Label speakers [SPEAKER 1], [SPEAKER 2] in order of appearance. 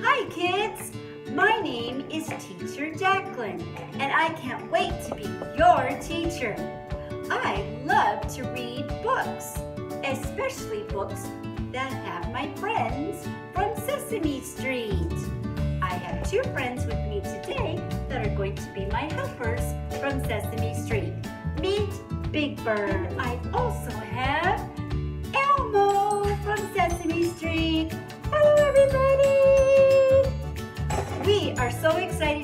[SPEAKER 1] Hi kids! My name is Teacher Jacqueline and I can't wait to be your teacher. I love to read books, especially books that have my friends from Sesame Street. I have two friends with me today that are going to be my helpers from Sesame Street. Meet Big Bird. I also We are so excited